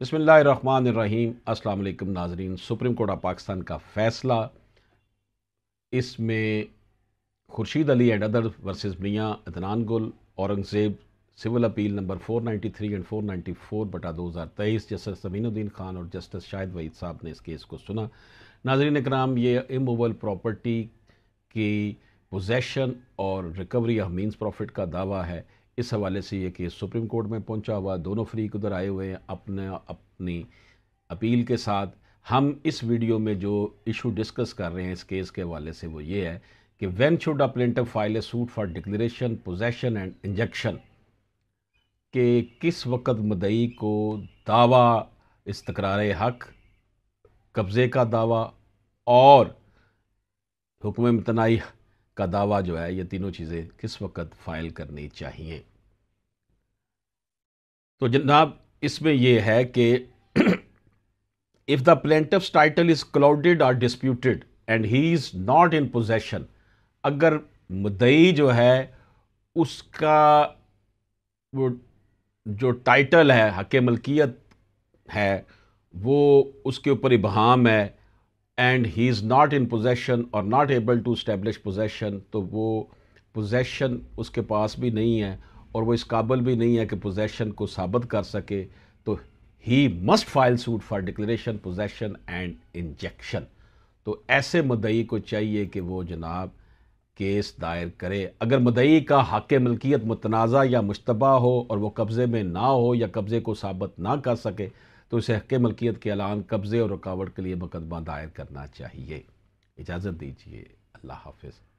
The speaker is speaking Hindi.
बसमीम वालेकुम नाजरीन। सुप्रीम कोर्ट ऑफ़ पाकिस्तान का फ़ैसला। इसमें Khurshid Ali and other versus Mian Adnan Gul, Aurangzeb civil appeal number 493 and 494 बटा 2023 जस्टिस जमीनुद्दीन खान और जस्टिस शाहिद वहीद साहब ने इस केस को सुना। नाजरीन कराम ये इमूवल प्रॉपर्टी की पोजेशन और रिकवरी ऑफ़ मीन्स प्रॉफिट का दावा है। इस हवाले से ये केस सुप्रीम कोर्ट में पहुँचा हुआ। दोनों फ्रीक उधर आए हुए हैं अपने, अपनी अपील के साथ। हम इस वीडियो में जो इशू डिस्कस कर रहे हैं इस केस के हवाले से वो ये है कि when should a plaintiff file a suit for declaration possession and injunction कि किस वक्त मदई को दावा इस्तकरार हक, कब्ज़े का दावा और हुक्म तनाई का दावा जो है, ये तीनों चीज़ें किस वक्त फ़ाइल करनी चाहिए? तो जनाब, इसमें यह है कि if the plaintiff's title is clouded और disputed and he is not in possession अगर मुदई जो है, उसका वो जो टाइटल है हक मलकियत है, वो उसके ऊपर इबहम है and he is not in possession और not able to establish possession तो वो पोजेशन उसके पास भी नहीं है और वो इस काबिल भी नहीं है कि पोजेशन को साबित कर सके तो he must file suit for declaration possession and injunction तो ऐसे मदई को चाहिए कि वो जनाब केस दायर करे। अगर मदई का हक मलकियत मुतनाज़ा या मुशतबा हो और वो कब्ज़े में ना हो या कब्ज़े को साबित ना कर सके तो इसे हक मलकियत के ऐलान, कब्ज़े और रुकावट के लिए मुकदमा दायर करना चाहिए। इजाज़त दीजिए। अल्लाह हाफिज़।